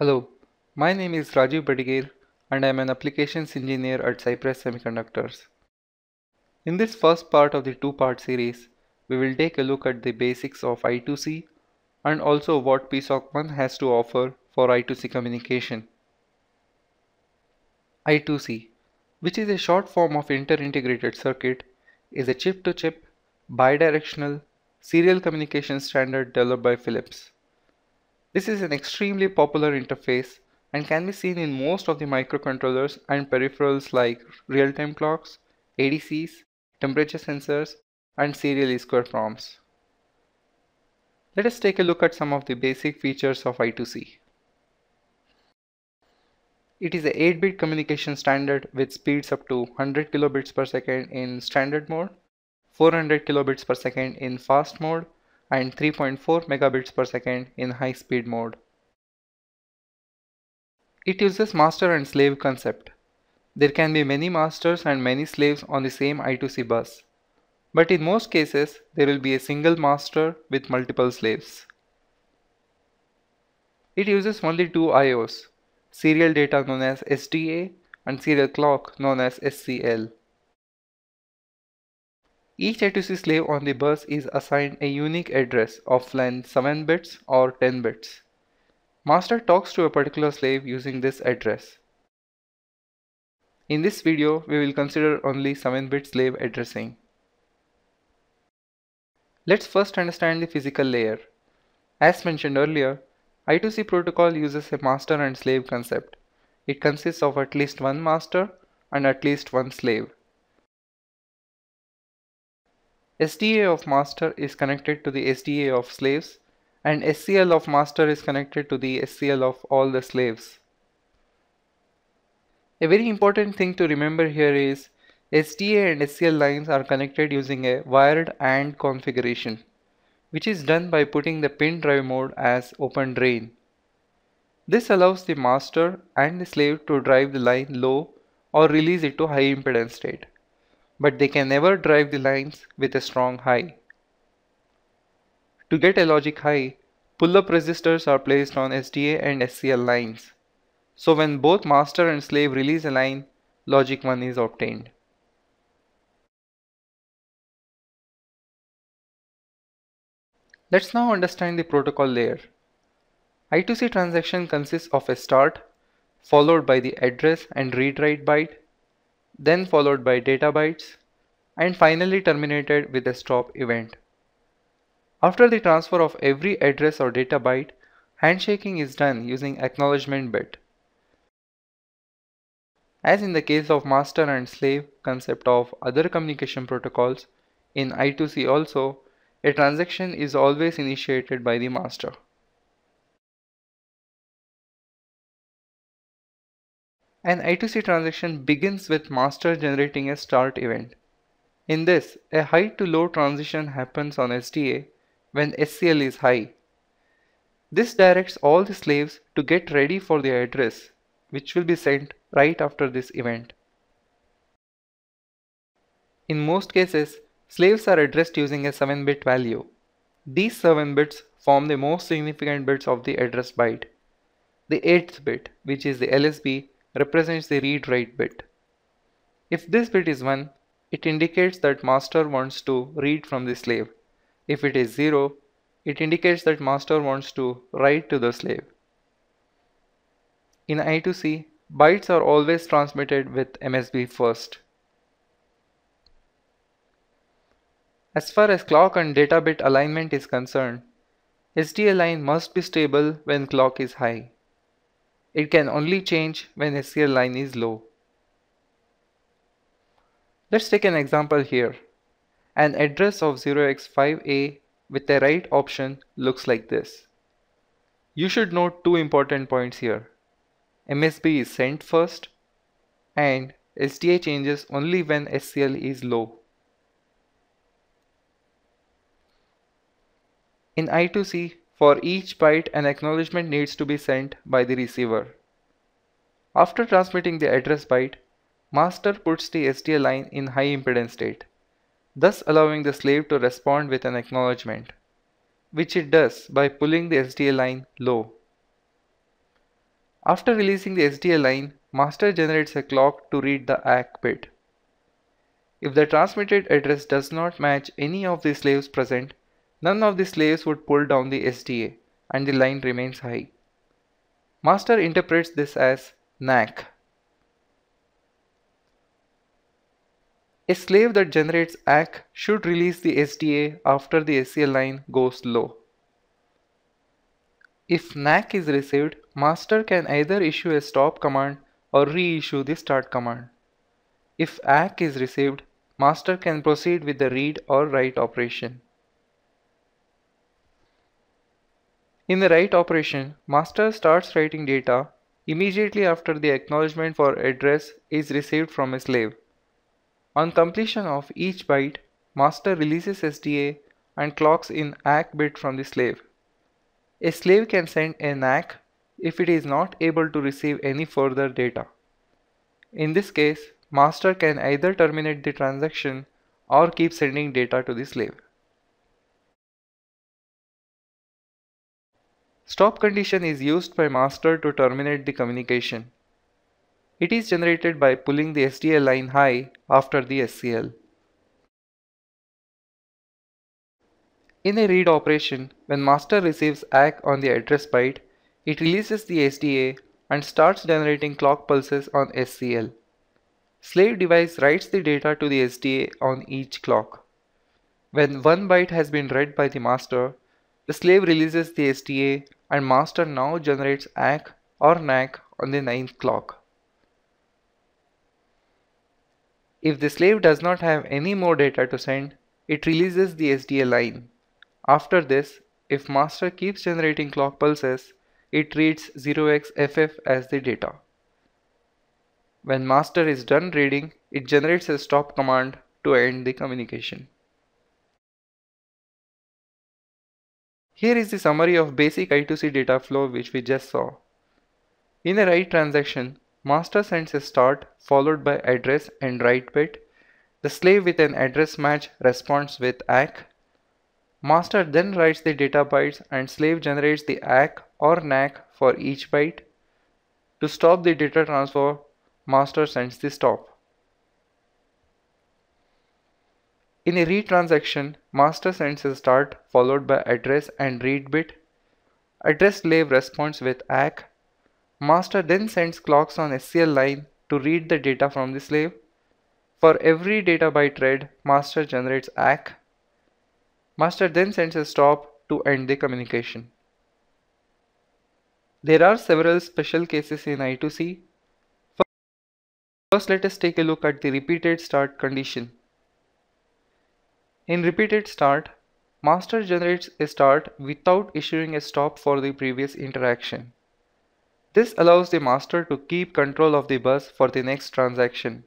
Hello, my name is Rajiv Badigir and I am an applications engineer at Cypress Semiconductors. In this first part of the two-part series, we will take a look at the basics of I2C and also what PSOC 1 has to offer for I2C communication. I2C, which is a short form of inter-integrated circuit, is a chip-to-chip, -chip, bidirectional, serial communication standard developed by Philips. This is an extremely popular interface and can be seen in most of the microcontrollers and peripherals like real-time clocks, ADCs, temperature sensors, and serial EEPROMs. Let us take a look at some of the basic features of I2C. It is a 8-bit communication standard with speeds up to 100 kilobits per second in standard mode, 400 kilobits per second in fast mode, and 3.4 megabits per second in high speed mode. It uses master and slave concept. There can be many masters and many slaves on the same I2C bus. But in most cases, there will be a single master with multiple slaves. It uses only two IOs, serial data known as SDA and serial clock known as SCL. Each I2C slave on the bus is assigned a unique address of length 7 bits or 10 bits. Master talks to a particular slave using this address. In this video, we will consider only 7-bit slave addressing. Let's first understand the physical layer. As mentioned earlier, I2C protocol uses a master and slave concept. It consists of at least one master and at least one slave. SDA of master is connected to the SDA of slaves and SCL of master is connected to the SCL of all the slaves. A very important thing to remember here is SDA and SCL lines are connected using a wired AND configuration which is done by putting the pin drive mode as open drain. This allows the master and the slave to drive the line low or release it to high impedance state but they can never drive the lines with a strong high. To get a logic high, pull-up resistors are placed on SDA and SCL lines. So when both master and slave release a line, logic 1 is obtained. Let's now understand the protocol layer. I2C transaction consists of a start, followed by the address and read-write byte, then followed by data bytes, and finally terminated with a stop event. After the transfer of every address or data byte, handshaking is done using acknowledgement bit. As in the case of master and slave concept of other communication protocols, in I2C also, a transaction is always initiated by the master. An I2C transaction begins with master generating a start event. In this, a high to low transition happens on SDA when SCL is high. This directs all the slaves to get ready for the address which will be sent right after this event. In most cases, slaves are addressed using a 7-bit value. These 7 bits form the most significant bits of the address byte. The 8th bit, which is the LSB, represents the read-write bit. If this bit is 1, it indicates that master wants to read from the slave. If it is 0, it indicates that master wants to write to the slave. In I2C, bytes are always transmitted with MSB first. As far as clock and data bit alignment is concerned, SDA line must be stable when clock is high. It can only change when SCL line is low. Let's take an example here. An address of 0x5A with the write option looks like this. You should note two important points here. MSB is sent first and SDA changes only when SCL is low. In I2C, for each byte an acknowledgement needs to be sent by the receiver. After transmitting the address byte, master puts the SDA line in high impedance state, thus allowing the slave to respond with an acknowledgement, which it does by pulling the SDA line low. After releasing the SDA line, master generates a clock to read the ACK bit. If the transmitted address does not match any of the slaves present, none of the slaves would pull down the SDA and the line remains high. Master interprets this as NACK. A slave that generates ACK should release the SDA after the SCL line goes low. If NACK is received, master can either issue a stop command or reissue the start command. If ACK is received, master can proceed with the read or write operation. In the write operation, master starts writing data immediately after the acknowledgement for address is received from a slave. On completion of each byte, master releases SDA and clocks in ACK bit from the slave. A slave can send an ACK if it is not able to receive any further data. In this case, master can either terminate the transaction or keep sending data to the slave. Stop condition is used by master to terminate the communication. It is generated by pulling the SDA line high after the SCL. In a read operation, when master receives ACK on the address byte, it releases the SDA and starts generating clock pulses on SCL. Slave device writes the data to the SDA on each clock. When one byte has been read by the master, the slave releases the SDA and master now generates ACK or NACK on the ninth clock. If the slave does not have any more data to send, it releases the SDA line. After this, if master keeps generating clock pulses, it reads 0xFF as the data. When master is done reading, it generates a stop command to end the communication. Here is the summary of basic I2C data flow which we just saw. In a write transaction, master sends a start followed by address and write bit. The slave with an address match responds with ACK. Master then writes the data bytes and slave generates the ACK or NACK for each byte. To stop the data transfer, master sends the stop. In a read transaction, master sends a start followed by address and read bit. Address slave responds with ACK. Master then sends clocks on SCL line to read the data from the slave. For every data byte read, master generates ACK. Master then sends a stop to end the communication. There are several special cases in I2C. First, let us take a look at the repeated start condition. In repeated start, master generates a start without issuing a stop for the previous interaction. This allows the master to keep control of the bus for the next transaction.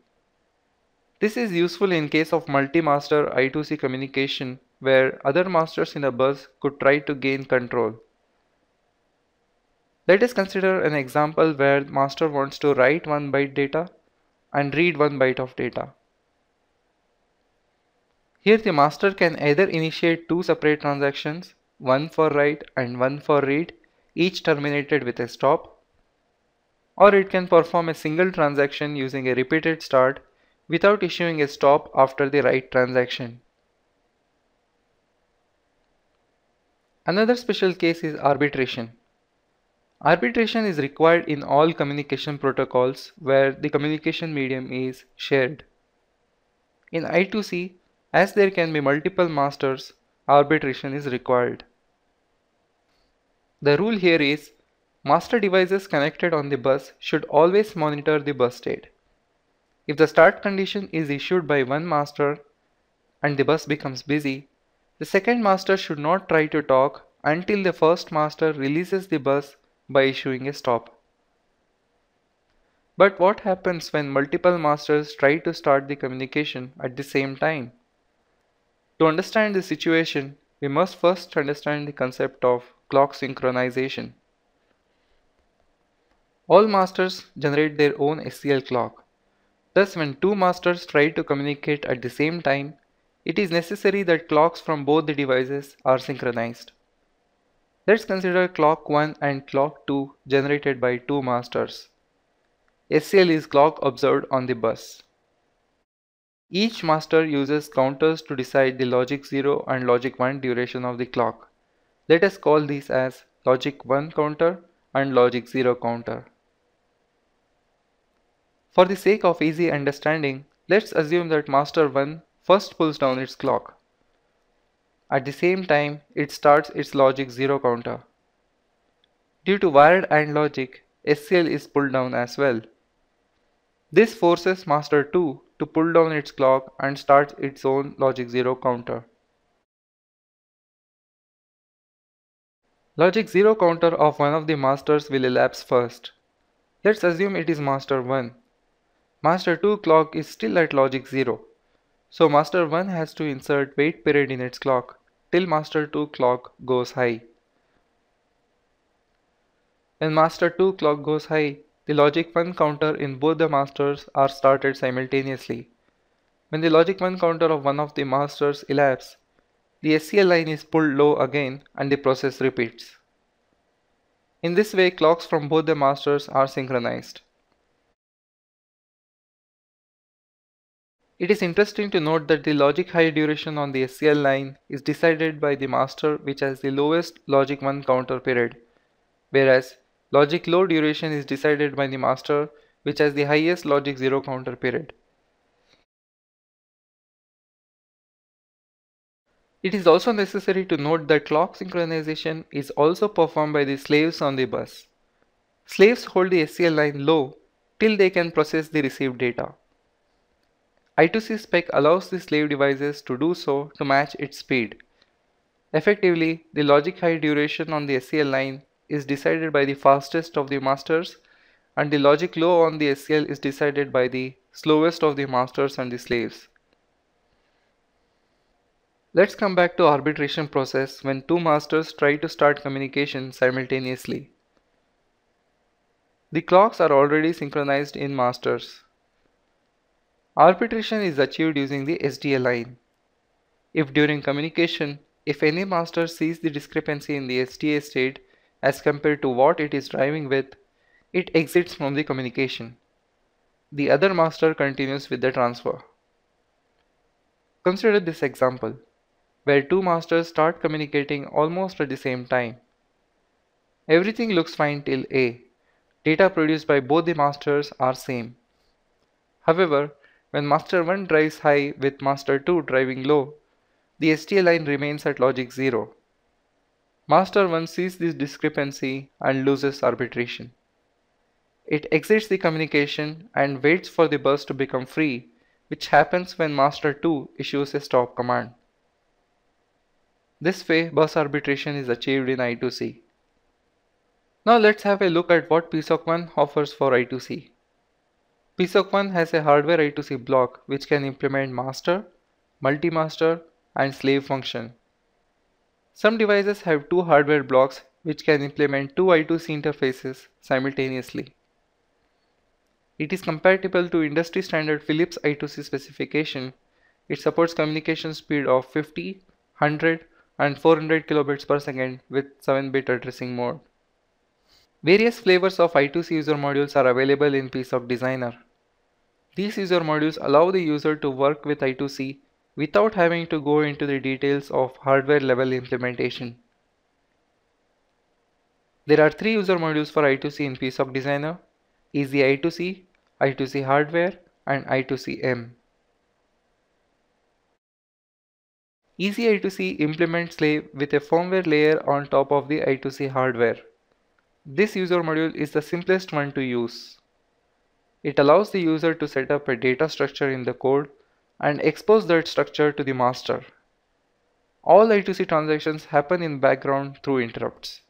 This is useful in case of multi-master I2C communication where other masters in a bus could try to gain control. Let us consider an example where master wants to write one byte data and read one byte of data. Here the master can either initiate two separate transactions, one for write and one for read, each terminated with a stop, or it can perform a single transaction using a repeated start without issuing a stop after the write transaction. Another special case is arbitration. Arbitration is required in all communication protocols where the communication medium is shared. In I2C, as there can be multiple masters, arbitration is required. The rule here is master devices connected on the bus should always monitor the bus state. If the start condition is issued by one master and the bus becomes busy, the second master should not try to talk until the first master releases the bus by issuing a stop. But what happens when multiple masters try to start the communication at the same time? To understand the situation, we must first understand the concept of clock synchronization. All masters generate their own SCL clock. Thus, when two masters try to communicate at the same time, it is necessary that clocks from both the devices are synchronized. Let's consider clock 1 and clock 2 generated by two masters. SCL is clock observed on the bus. Each master uses counters to decide the logic 0 and logic 1 duration of the clock. Let us call these as logic 1 counter and logic 0 counter. For the sake of easy understanding, let's assume that master 1 first pulls down its clock. At the same time, it starts its logic 0 counter. Due to wired AND logic, SCL is pulled down as well. This forces master 2 to pull down its clock and starts its own logic 0 counter. Logic 0 counter of one of the masters will elapse first. Let's assume it is master 1. Master 2 clock is still at logic 0. So master 1 has to insert wait period in its clock till master 2 clock goes high. When master 2 clock goes high, the logic 1 counter in both the masters are started simultaneously. When the logic 1 counter of one of the masters elapses, the SCL line is pulled low again and the process repeats. In this way, clocks from both the masters are synchronized. It is interesting to note that the logic high duration on the SCL line is decided by the master which has the lowest logic 1 counter period, whereas Logic low duration is decided by the master which has the highest logic 0 counter period. It is also necessary to note that clock synchronization is also performed by the slaves on the bus. Slaves hold the SCL line low till they can process the received data. I2C spec allows the slave devices to do so to match its speed. Effectively, the logic high duration on the SCL line is decided by the fastest of the masters and the logic low on the SCL is decided by the slowest of the masters and the slaves. Let's come back to arbitration process when two masters try to start communication simultaneously. The clocks are already synchronized in masters. Arbitration is achieved using the SDA line. If during communication, if any master sees the discrepancy in the SDA state as compared to what it is driving with, it exits from the communication. The other master continues with the transfer. Consider this example, where two masters start communicating almost at the same time. Everything looks fine till A. Data produced by both the masters are same. However, when master 1 drives high with master 2 driving low, the SDA line remains at logic 0. Master 1 sees this discrepancy and loses arbitration. It exits the communication and waits for the bus to become free, which happens when Master 2 issues a stop command. This way, bus arbitration is achieved in I2C. Now let's have a look at what PSOC1 offers for I2C. PSOC1 has a hardware I2C block which can implement master, multi-master and slave function. Some devices have two hardware blocks which can implement two I2C interfaces simultaneously. It is compatible to industry standard Philips I2C specification. It supports communication speed of 50, 100 and 400 kilobits per second with 7-bit addressing mode. Various flavors of I2C user modules are available in PSOC Designer. These user modules allow the user to work with I2C without having to go into the details of hardware level implementation. There are three user modules for I2C in PSOC Designer, EzI2C, I2C Hardware and I2C-M. EzI2C implements slave with a firmware layer on top of the I2C hardware. This user module is the simplest one to use. It allows the user to set up a data structure in the code and expose that structure to the master. All I2C transactions happen in background through interrupts.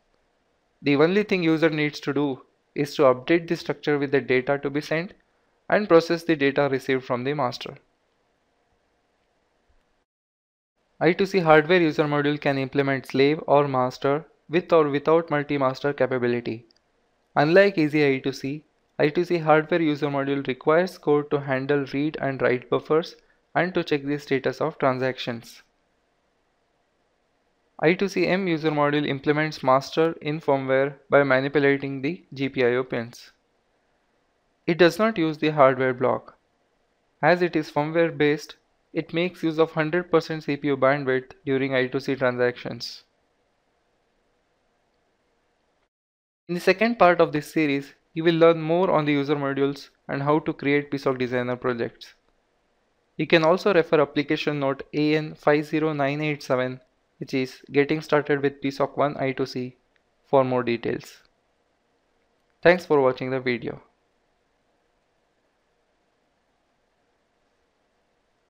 The only thing user needs to do is to update the structure with the data to be sent and process the data received from the master. I2C hardware user module can implement slave or master with or without multi-master capability. Unlike easy I2C, I2C hardware user module requires code to handle read and write buffers and to check the status of transactions. I2C-M user module implements master in firmware by manipulating the GPIO pins. It does not use the hardware block. As it is firmware based, it makes use of 100% CPU bandwidth during I2C transactions. In the second part of this series, you will learn more on the user modules and how to create PSOC designer projects. You can also refer application note AN50987 which is getting started with PSOC 1 I2C for more details. Thanks for watching the video.